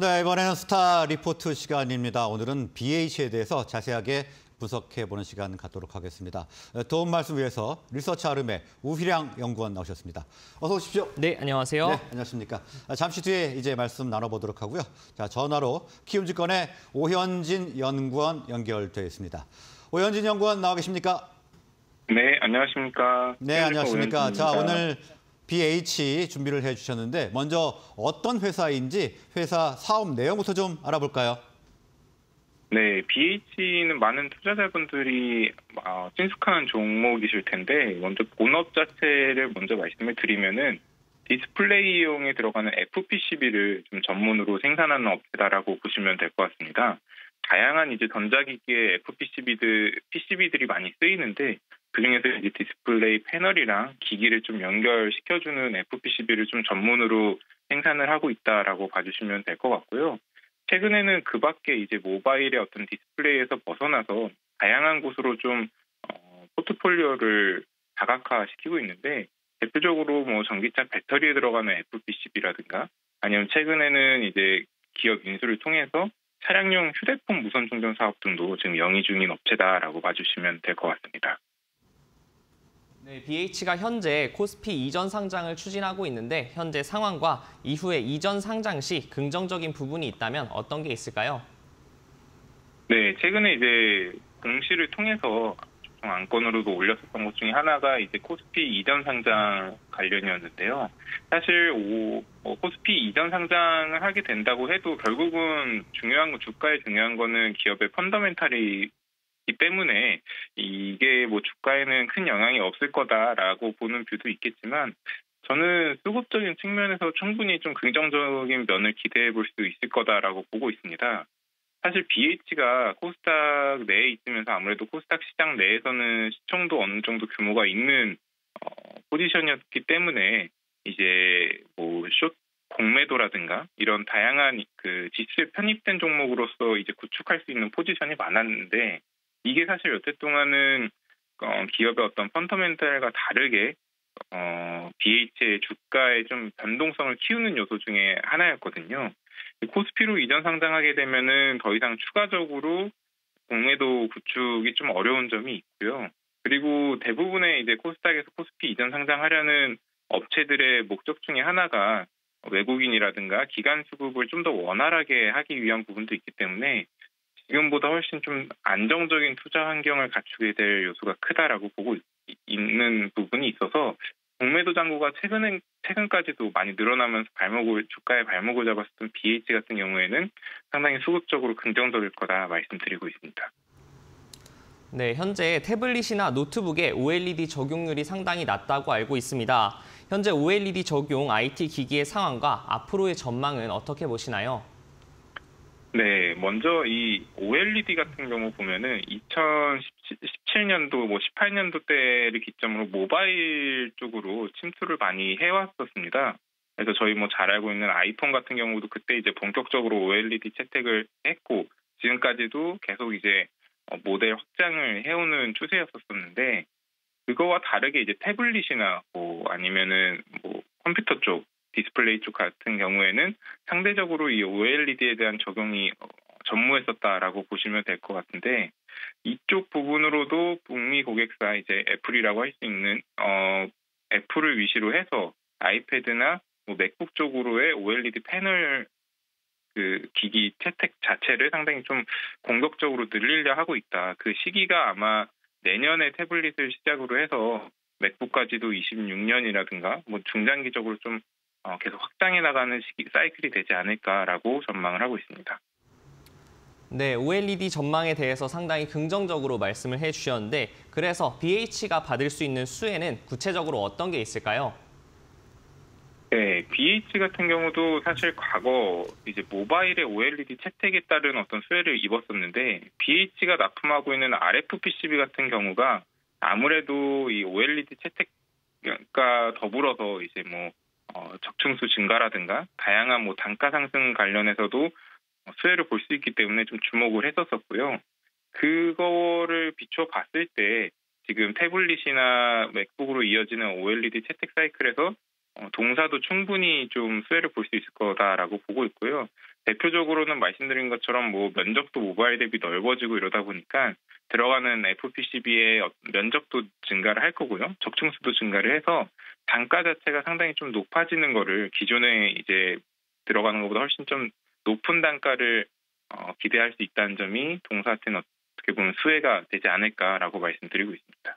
네, 이번에는 스타 리포트 시간입니다. 오늘은 BH에 대해서 자세하게 분석해보는 시간 갖도록 하겠습니다. 도움 말씀 위해서 리서치알음의 우휘량 연구원 나오셨습니다. 어서 오십시오. 네, 안녕하세요. 네, 안녕하십니까. 잠시 뒤에 이제 말씀 나눠보도록 하고요. 자, 전화로 키움증권의 오현진 연구원 연결되어 있습니다. 오현진 연구원 나와 계십니까? 네, 안녕하십니까. 네, 안녕하십니까. 자, 오늘 BH 준비를 해주셨는데 먼저 어떤 회사인지 회사 사업 내용부터 좀 알아볼까요? 네, BH는 많은 투자자분들이 어, 친숙한 종목이실 텐데 먼저 본업 자체를 먼저 말씀을 드리면은 디스플레이용에 들어가는 FPCB를 좀 전문으로 생산하는 업체다라고 보시면 될 것 같습니다. 다양한 이제 전자기기에 FPCB들 PCB들이 많이 쓰이는데 그중에서 이제 디스플레이 패널이랑 기기를 좀 연결시켜주는 FPCB를 좀 전문으로 생산을 하고 있다라고 봐주시면 될 것 같고요. 최근에는 그 밖에 이제 모바일의 어떤 디스플레이에서 벗어나서 다양한 곳으로 좀 어, 포트폴리오를 다각화시키고 있는데 대표적으로 뭐 전기차 배터리에 들어가는 FPCB라든가 아니면 최근에는 이제 기업 인수를 통해서 차량용 휴대폰 무선 충전 사업 등도 지금 영위 중인 업체다라고 봐주시면 될 것 같습니다. 네, BH가 현재 코스피 이전 상장을 추진하고 있는데 현재 상황과 이후에 이전 상장 시 긍정적인 부분이 있다면 어떤 게 있을까요? 네, 최근에 이제 공시를 통해서 안건으로도 올렸었던 것 중에 하나가 이제 코스피 이전 상장 관련이었는데요. 사실 오, 어, 코스피 이전 상장을 하게 된다고 해도 결국은 중요한 건 주가에 중요한 거는 기업의 펀더멘탈이 때문에 이게 뭐 주가에는 큰 영향이 없을 거다라고 보는 view도 있겠지만 저는 수급적인 측면에서 충분히 좀 긍정적인 면을 기대해 볼 수 있을 거다라고 보고 있습니다. 사실 BH가 코스닥 내에 있으면서 아무래도 코스닥 시장 내에서는 시총도 어느 정도 규모가 있는 어, 포지션이었기 때문에 이제 뭐숏 공매도라든가 이런 다양한 그 지수에 편입된 종목으로서 이제 구축할 수 있는 포지션이 많았는데 이게 사실 여태 동안은 어, 기업의 어떤 펀더멘탈과 다르게 어, BH의 주가의 좀 변동성을 키우는 요소 중에 하나였거든요. 코스피로 이전 상장하게 되면은 더 이상 추가적으로 공매도 구축이 좀 어려운 점이 있고요. 그리고 대부분의 이제 코스닥에서 코스피 이전 상장하려는 업체들의 목적 중에 하나가 외국인이라든가 기관 수급을 좀 더 원활하게 하기 위한 부분도 있기 때문에 지금보다 훨씬 좀 안정적인 투자 환경을 갖추게 될 요소가 크다라고 보고 있는 부분이 있어서 공매도 잔고가 최근에 최근까지도 많이 늘어나면서 발목을 주가에 발목을 잡았었던 BH 같은 경우에는 상당히 수급적으로 긍정적일 거다 말씀드리고 있습니다. 네, 현재 태블릿이나 노트북에 OLED 적용률이 상당히 낮다고 알고 있습니다. 현재 OLED 적용 IT 기기의 상황과 앞으로의 전망은 어떻게 보시나요? 네, 먼저 이 OLED 같은 경우 보면은 2017년도, 뭐 18년도 때를 기점으로 모바일 쪽으로 침투를 많이 해왔었습니다. 그래서 저희 뭐 잘 알고 있는 아이폰 같은 경우도 그때 이제 본격적으로 OLED 채택을 했고 지금까지도 계속 이제 어, 모델 확장을 해오는 추세였었는데 그거와 다르게 이제 태블릿이나 뭐 아니면은 뭐 컴퓨터 쪽 디스플레이 쪽 같은 경우에는 상대적으로 이 OLED에 대한 적용이 어, 전무했었다라고 보시면 될 것 같은데 이쪽 부분으로도 북미 고객사 이제 애플이라고 할 수 있는 어 애플을 위시로 해서 아이패드나 뭐 맥북 쪽으로의 OLED 패널 그 기기 채택 자체를 상당히 좀 공격적으로 늘리려 하고 있다. 그 시기가 아마 내년에 태블릿을 시작으로 해서 맥북까지도 26년이라든가 뭐 중장기적으로 좀 어, 계속 확장해 나가는 시기 사이클이 되지 않을까라고 전망을 하고 있습니다. 네, OLED 전망에 대해서 상당히 긍정적으로 말씀을 해주셨는데 그래서 BH가 받을 수 있는 수혜는 구체적으로 어떤 게 있을까요? 네, BH 같은 경우도 사실 과거 이제 모바일의 OLED 채택에 따른 어떤 수혜를 입었었는데 BH가 납품하고 있는 RFPCB 같은 경우가 아무래도 이 OLED 채택과 더불어서 이제 뭐 어, 적층수 증가라든가 다양한 뭐 단가 상승 관련해서도 수혜를 볼 수 있기 때문에 좀 주목을 했었었고요. 그거를 비춰 봤을 때 지금 태블릿이나 맥북으로 이어지는 OLED 채택 사이클에서 어, 동사도 충분히 좀 수혜를 볼 수 있을 거다라고 보고 있고요. 대표적으로는 말씀드린 것처럼 뭐 면적도 모바일 대비 넓어지고 이러다 보니까 들어가는 FPCB의 면적도 증가를 할 거고요. 적층수도 증가를 해서 단가 자체가 상당히 좀 높아지는 거를 기존에 이제 들어가는 것보다 훨씬 좀 높은 단가를 어, 기대할 수 있다는 점이 동사한테는 어떻게 보면 수혜가 되지 않을까라고 말씀드리고 있습니다.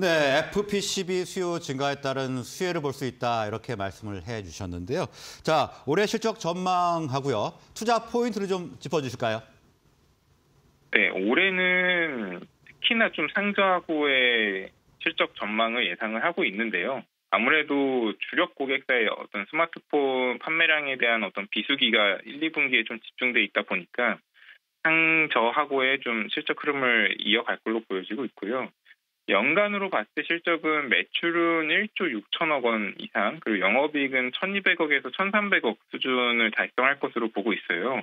네, FPCB 수요 증가에 따른 수혜를 볼 수 있다 이렇게 말씀을 해주셨는데요. 자, 올해 실적 전망하고요. 투자 포인트를 좀 짚어주실까요? 네, 올해는 특히나 좀 상저하고의 실적 전망을 예상을 하고 있는데요. 아무래도 주력 고객사의 어떤 스마트폰 판매량에 대한 어떤 비수기가 1, 2분기에 좀 집중돼 있다 보니까 상저하고의 좀 실적 흐름을 이어갈 걸로 보여지고 있고요. 연간으로 봤을 때 실적은 매출은 1조 6천억 원 이상, 그리고 영업이익은 1,200억에서 1,300억 수준을 달성할 것으로 보고 있어요.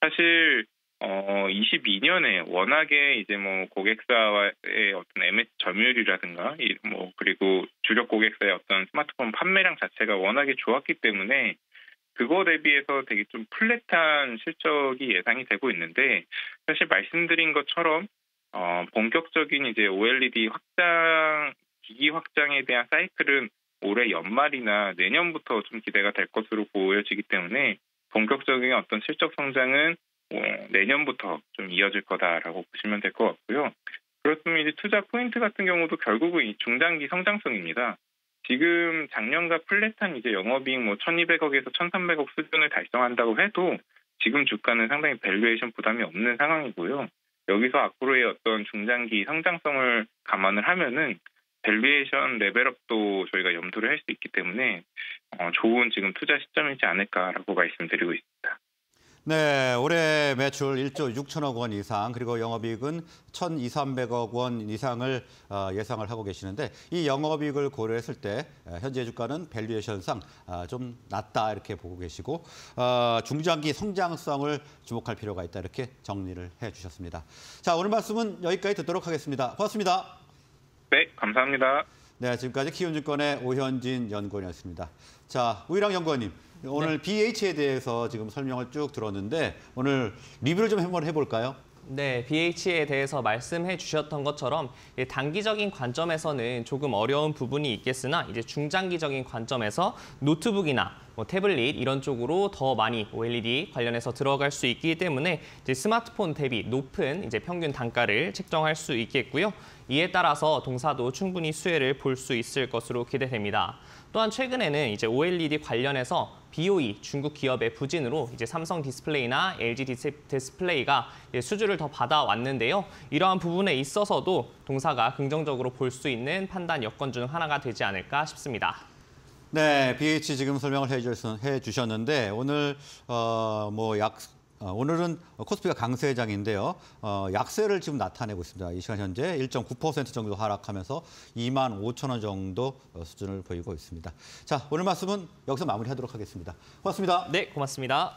사실 어 22년에 워낙에 이제 뭐 고객사와의 어떤 MS 점유율이라든가 이뭐 그리고 주력 고객사의 어떤 스마트폰 판매량 자체가 워낙에 좋았기 때문에 그거 대비해서 되게 좀 플랫한 실적이 예상이 되고 있는데 사실 말씀드린 것처럼 어 본격적인 이제 OLED 확장 기기 확장에 대한 사이클은 올해 연말이나 내년부터 좀 기대가 될 것으로 보여지기 때문에 본격적인 어떤 실적 성장은 어, 내년부터 좀 이어질 거다라고 보시면 될 것 같고요. 그렇다면 이제 투자 포인트 같은 경우도 결국은 이 중장기 성장성입니다. 지금 작년과 flat한 이제 영업이익 뭐 1,200억에서 1,300억 수준을 달성한다고 해도 지금 주가는 상당히 valuation 부담이 없는 상황이고요. 여기서 앞으로의 어떤 중장기 성장성을 감안을 하면은 valuation level up도 저희가 염두를 할 수 있기 때문에 어, 좋은 지금 투자 시점이지 않을까라고 말씀드리고 있습니다. 네, 올해 매출 1조 6천억 원 이상 그리고 영업이익은 1,200, 300억 원 이상을 어, 예상을 하고 계시는데 이 영업이익을 고려했을 때 어, 현재 주가는 밸류에이션상 어, 좀 낮다 이렇게 보고 계시고 어, 중장기 성장성을 주목할 필요가 있다 이렇게 정리를 해주셨습니다. 자, 오늘 말씀은 여기까지 듣도록 하겠습니다. 고맙습니다. 네, 감사합니다. 네, 지금까지 키움증권의 오현진 연구원이었습니다. 자, 우일랑 연구원님. 오늘 BH에 대해서 지금 설명을 쭉 들었는데 오늘 리뷰를 좀 한번 해볼까요? 네, BH에 대해서 말씀해 주셨던 것처럼 예, 단기적인 관점에서는 조금 어려운 부분이 있겠으나 이제 중장기적인 관점에서 노트북이나 뭐 태블릿 이런 쪽으로 더 많이 OLED 관련해서 들어갈 수 있기 때문에 이제 스마트폰 대비 높은 이제 평균 단가를 책정할 수 있겠고요. 이에 따라서 동사도 충분히 수혜를 볼 수 있을 것으로 기대됩니다. 또한 최근에는 이제 OLED 관련해서 BOE 중국 기업의 부진으로 이제 삼성 디스플레이나 LG 디스- 디스플레이가 수주를 더 받아왔는데요. 이러한 부분에 있어서도 동사가 긍정적으로 볼 수 있는 판단 여건 중 하나가 되지 않을까 싶습니다. 네, BH 지금 설명을 해주셨- 해주셨는데 오늘 어, 뭐약 어, 오늘은 코스피가 강세장인데요. 어, 약세를 지금 나타내고 있습니다. 이 시간 현재 1.9% 정도 하락하면서 2만 5천 원 정도 어, 수준을 보이고 있습니다. 자, 오늘 말씀은 여기서 마무리하도록 하겠습니다. 고맙습니다. 네, 고맙습니다.